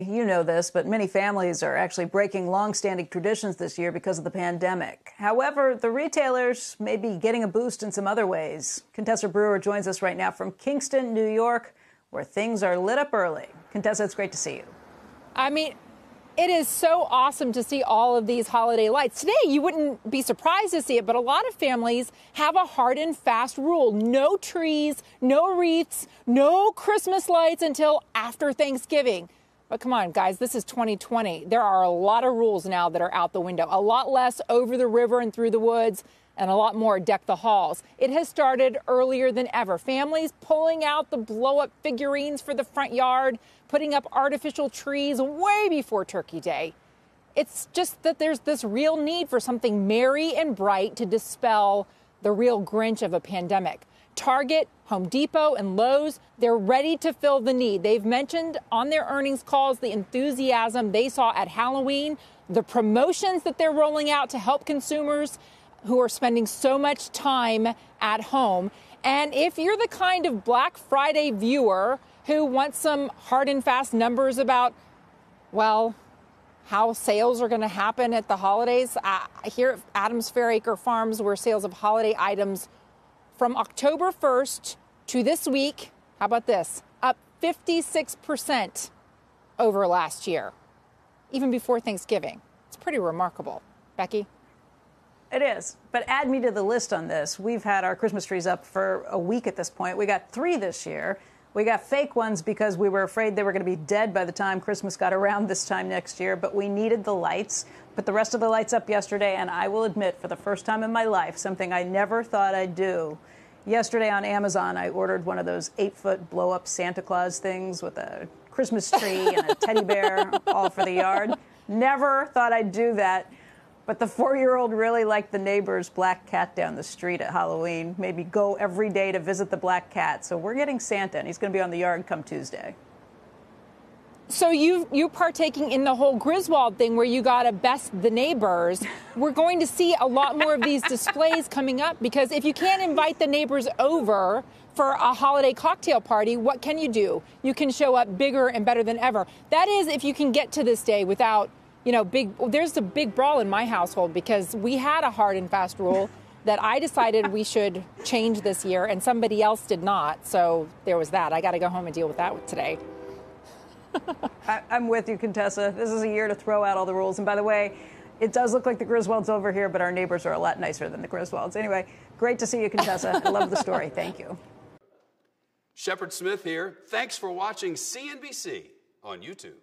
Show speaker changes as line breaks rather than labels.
You know this, but many families are actually breaking long-standing traditions this year because of the pandemic. However, the retailers may be getting a boost in some other ways. Contessa Brewer joins us right now from Kingston, New York, where things are lit up early. Contessa, it's great to see you.
I mean, it is so awesome to see all of these holiday lights. Today, you wouldn't be surprised to see it, but a lot of families have a hard and fast rule no trees, no wreaths, no Christmas lights until after Thanksgiving. But come on, guys, this is 2020. There are a lot of rules now that are out the window, a lot less over the river and through the woods, and a lot more deck the halls. It has started earlier than ever. Families pulling out the blow up figurines for the front yard, putting up artificial trees way before Turkey Day. It's just that there's this real need for something merry and bright to dispel the real Grinch of a pandemic. Target, Home Depot, and Lowe's, they're ready to fill the need. They've mentioned on their earnings calls the enthusiasm they saw at Halloween, the promotions that they're rolling out to help consumers who are spending so much time at home. And if you're the kind of Black Friday viewer who wants some hard and fast numbers about, well, how sales are going to happen at the holidays, uh, here at Adams Fairacre Farms, where sales of holiday items from October 1st to this week, how about this? Up 56% over last year, even before Thanksgiving. It's pretty remarkable. Becky?
It is. But add me to the list on this. We've had our Christmas trees up for a week at this point. We got three this year. We got fake ones because we were afraid they were going to be dead by the time Christmas got around this time next year, but we needed the lights. Put the rest of the lights up yesterday, and I will admit, for the first time in my life, something I never thought I'd do. Yesterday on Amazon, I ordered one of those eight foot blow up Santa Claus things with a Christmas tree and a teddy bear, all for the yard. Never thought I'd do that. But the four year old really liked the neighbor's black cat down the street at Halloween, made me go every day to visit the black cat. So we're getting Santa, and he's going to be on the yard come Tuesday.
So you you partaking in the whole Griswold thing where you got to best the neighbors. We're going to see a lot more of these displays coming up because if you can't invite the neighbors over for a holiday cocktail party, what can you do? You can show up bigger and better than ever. That is if you can get to this day without you know, big, there's a big brawl in my household because we had a hard and fast rule that I decided we should change this year and somebody else did not. So there was that. I got to go home and deal with that today.
I, am with you, Contessa. This is a year to throw out all the rules. And by the way, it does look like the Griswolds over here, but our neighbors are a lot nicer than the Griswolds. Anyway, great to see you, Contessa. I love the story. Thank you.
Shepard Smith here. Thanks for watching CNBC on YouTube.